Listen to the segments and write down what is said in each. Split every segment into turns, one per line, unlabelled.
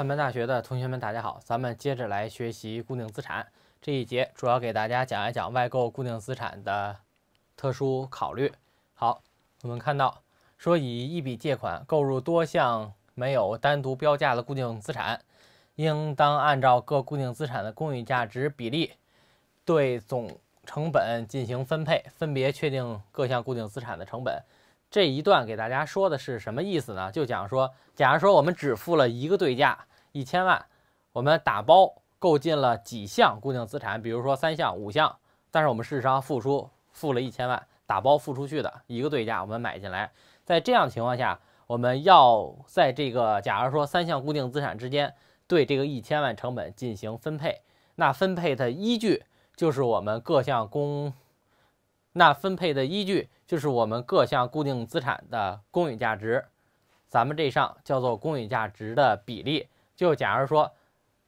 万般大学的同学们，大家好，咱们接着来学习固定资产这一节，主要给大家讲一讲外购固定资产的特殊考虑。好，我们看到说，以一笔借款购入多项没有单独标价的固定资产，应当按照各固定资产的公允价值比例对总成本进行分配，分别确定各项固定资产的成本。这一段给大家说的是什么意思呢？就讲说，假如说我们只付了一个对价一千万，我们打包购进了几项固定资产，比如说三项、五项，但是我们事实上付出付了一千万，打包付出去的一个对价，我们买进来。在这样情况下，我们要在这个假如说三项固定资产之间对这个一千万成本进行分配，那分配的依据就是我们各项公。那分配的依据就是我们各项固定资产的公允价值，咱们这上叫做公允价值的比例。就假如说，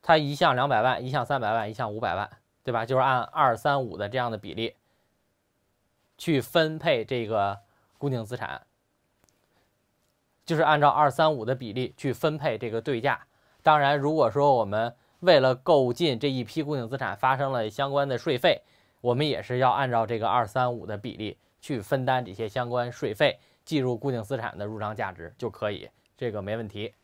它一项两百万，一项三百万，一项五百万，对吧？就是按二三五的这样的比例去分配这个固定资产，就是按照二三五的比例去分配这个对价。当然，如果说我们为了购进这一批固定资产发生了相关的税费，我们也是要按照这个二三五的比例去分担这些相关税费，计入固定资产的入账价值就可以，这个没问题。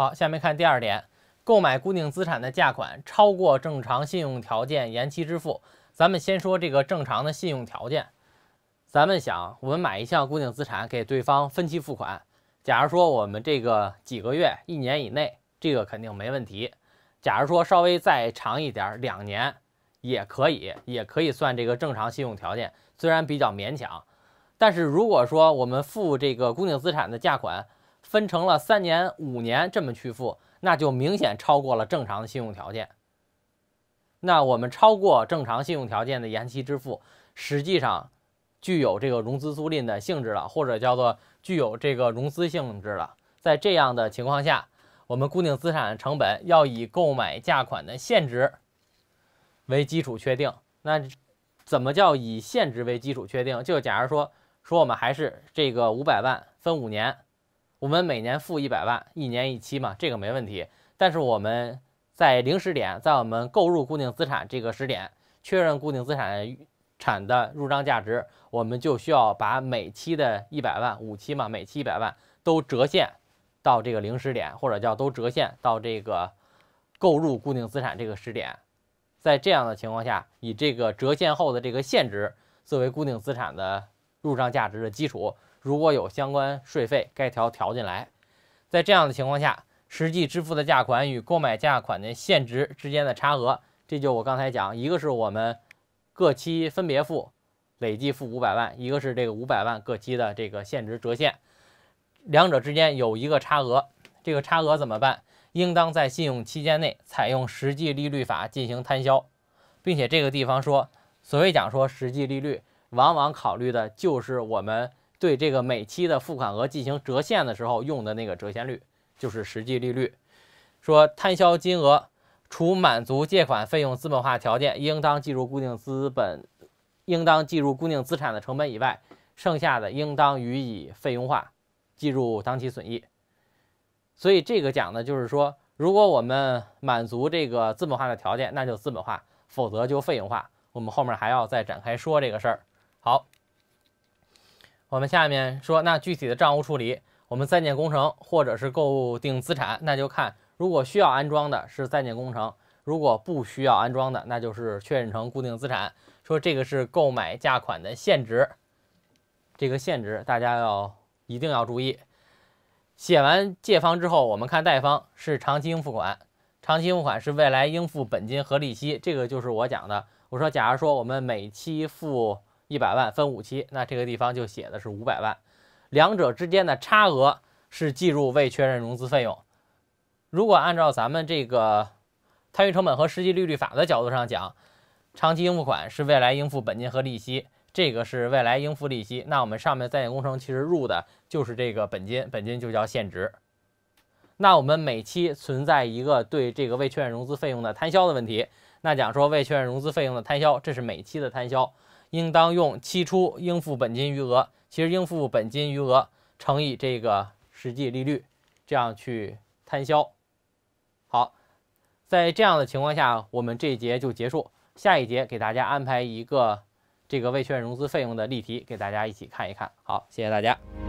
好，下面看第二点，购买固定资产的价款超过正常信用条件延期支付。咱们先说这个正常的信用条件，咱们想，我们买一项固定资产给对方分期付款，假如说我们这个几个月、一年以内，这个肯定没问题。假如说稍微再长一点，两年。也可以，也可以算这个正常信用条件，虽然比较勉强，但是如果说我们付这个固定资产的价款分成了三年、五年这么去付，那就明显超过了正常的信用条件。那我们超过正常信用条件的延期支付，实际上具有这个融资租赁的性质了，或者叫做具有这个融资性质了。在这样的情况下，我们固定资产成本要以购买价款的现值。为基础确定，那怎么叫以现值为基础确定？就假如说说我们还是这个五百万分五年，我们每年付一百万，一年一期嘛，这个没问题。但是我们在零时点，在我们购入固定资产这个时点，确认固定资产产的入账价值，我们就需要把每期的一百万五期嘛，每期一百万都折现到这个零时点，或者叫都折现到这个购入固定资产这个时点。在这样的情况下，以这个折现后的这个现值作为固定资产的入账价值的基础，如果有相关税费，该调调进来。在这样的情况下，实际支付的价款与购买价款的现值之间的差额，这就我刚才讲，一个是我们各期分别付，累计付五百万，一个是这个五百万各期的这个现值折现，两者之间有一个差额，这个差额怎么办？应当在信用期间内采用实际利率法进行摊销，并且这个地方说，所谓讲说实际利率，往往考虑的就是我们对这个每期的付款额进行折现的时候用的那个折现率，就是实际利率。说摊销金额除满足借款费用资本化条件，应当计入固定资本，应当计入固定资产的成本以外，剩下的应当予以费用化，计入当期损益。所以这个讲的就是说，如果我们满足这个资本化的条件，那就资本化；否则就费用化。我们后面还要再展开说这个事儿。好，我们下面说，那具体的账务处理，我们在建工程或者是购定资产，那就看如果需要安装的是在建工程，如果不需要安装的，那就是确认成固定资产。说这个是购买价款的现值，这个现值大家要一定要注意。写完借方之后，我们看贷方是长期应付款，长期应付款是未来应付本金和利息，这个就是我讲的。我说，假如说我们每期付一百万，分五期，那这个地方就写的是五百万，两者之间的差额是计入未确认融资费用。如果按照咱们这个摊余成本和实际利率法的角度上讲，长期应付款是未来应付本金和利息。这个是未来应付利息，那我们上面在建工程其实入的就是这个本金，本金就叫现值。那我们每期存在一个对这个未确认融资费用的摊销的问题，那讲说未确认融资费用的摊销，这是每期的摊销，应当用期初应付本金余额，其实应付本金余额乘以这个实际利率，这样去摊销。好，在这样的情况下，我们这一节就结束。下一节给大家安排一个这个未确认融资费用的例题，给大家一起看一看。好，谢谢大家。